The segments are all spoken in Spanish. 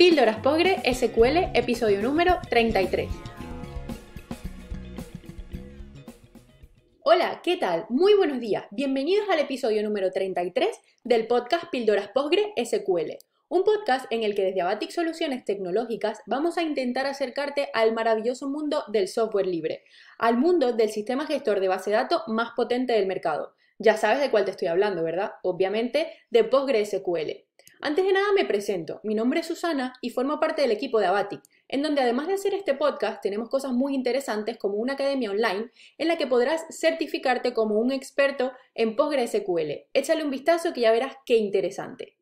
Píldoras Postgre SQL, episodio número 33. Hola, ¿qué tal? Muy buenos días. Bienvenidos al episodio número 33 del podcast Píldoras Postgre SQL. Un podcast en el que desde Abatic Soluciones Tecnológicas vamos a intentar acercarte al maravilloso mundo del software libre, al mundo del sistema gestor de base de datos más potente del mercado. Ya sabes de cuál te estoy hablando, ¿verdad? Obviamente de PostgreSQL. Antes de nada me presento, mi nombre es Susana y formo parte del equipo de Abatic, en donde además de hacer este podcast tenemos cosas muy interesantes como una academia online en la que podrás certificarte como un experto en PostgreSQL. Échale un vistazo que ya verás qué interesante.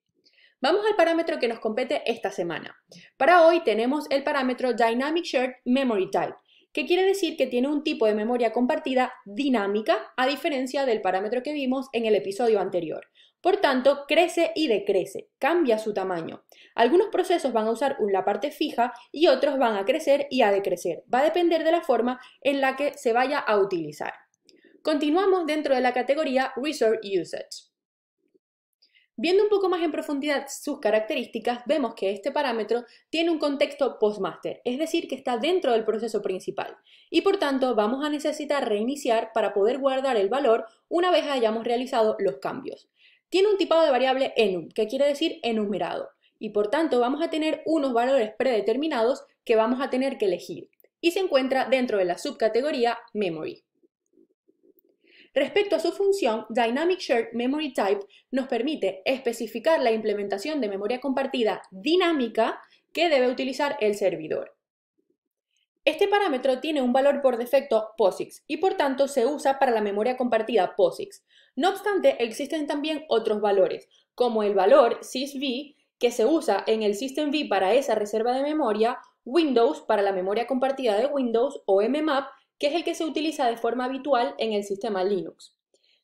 Vamos al parámetro que nos compete esta semana. Para hoy tenemos el parámetro Dynamic Shared Memory Type, que quiere decir que tiene un tipo de memoria compartida dinámica a diferencia del parámetro que vimos en el episodio anterior. Por tanto, crece y decrece, cambia su tamaño. Algunos procesos van a usar la parte fija y otros van a crecer y a decrecer. Va a depender de la forma en la que se vaya a utilizar. Continuamos dentro de la categoría Resource Usage. Viendo un poco más en profundidad sus características, vemos que este parámetro tiene un contexto postmaster, es decir, que está dentro del proceso principal, y por tanto vamos a necesitar reiniciar para poder guardar el valor una vez hayamos realizado los cambios. Tiene un tipado de variable enum, que quiere decir enumerado, y por tanto vamos a tener unos valores predeterminados que vamos a tener que elegir, y se encuentra dentro de la subcategoría memory. Respecto a su función, Dynamic Shared Memory Type nos permite especificar la implementación de memoria compartida dinámica que debe utilizar el servidor. Este parámetro tiene un valor por defecto POSIX y por tanto se usa para la memoria compartida POSIX, no obstante, existen también otros valores, como el valor sysv, que se usa en el systemv para esa reserva de memoria, Windows para la memoria compartida de Windows o mmap, que es el que se utiliza de forma habitual en el sistema Linux.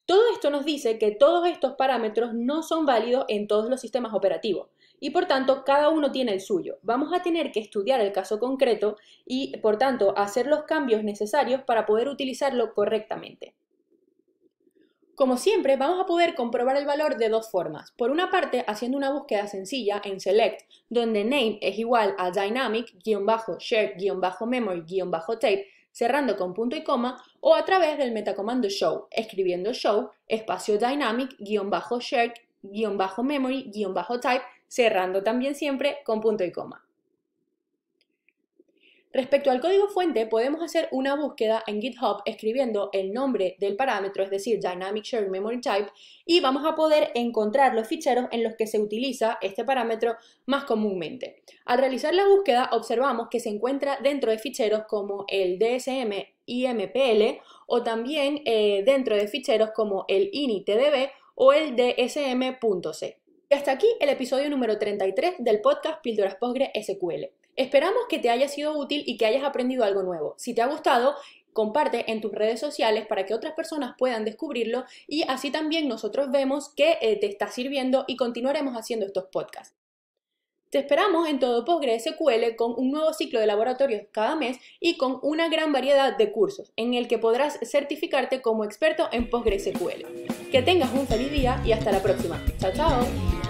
Todo esto nos dice que todos estos parámetros no son válidos en todos los sistemas operativos y por tanto cada uno tiene el suyo. Vamos a tener que estudiar el caso concreto y por tanto hacer los cambios necesarios para poder utilizarlo correctamente. Como siempre, vamos a poder comprobar el valor de dos formas. Por una parte, haciendo una búsqueda sencilla en Select, donde name es igual a dynamic-share-memory-tape, cerrando con punto y coma, o a través del metacomando show, escribiendo show, espacio dynamic-share-memory-type, cerrando también siempre con punto y coma. Respecto al código fuente, podemos hacer una búsqueda en GitHub escribiendo el nombre del parámetro, es decir, Dynamic Shared Memory Type, y vamos a poder encontrar los ficheros en los que se utiliza este parámetro más comúnmente. Al realizar la búsqueda, observamos que se encuentra dentro de ficheros como el DSM IMPL o también eh, dentro de ficheros como el initdb o el dsm.c. Y hasta aquí el episodio número 33 del podcast Píldoras Postgre SQL. Esperamos que te haya sido útil y que hayas aprendido algo nuevo. Si te ha gustado, comparte en tus redes sociales para que otras personas puedan descubrirlo y así también nosotros vemos que eh, te está sirviendo y continuaremos haciendo estos podcasts. Te esperamos en todo PostgreSQL con un nuevo ciclo de laboratorios cada mes y con una gran variedad de cursos en el que podrás certificarte como experto en PostgreSQL. Que tengas un feliz día y hasta la próxima. Chao, chao.